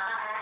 Bye.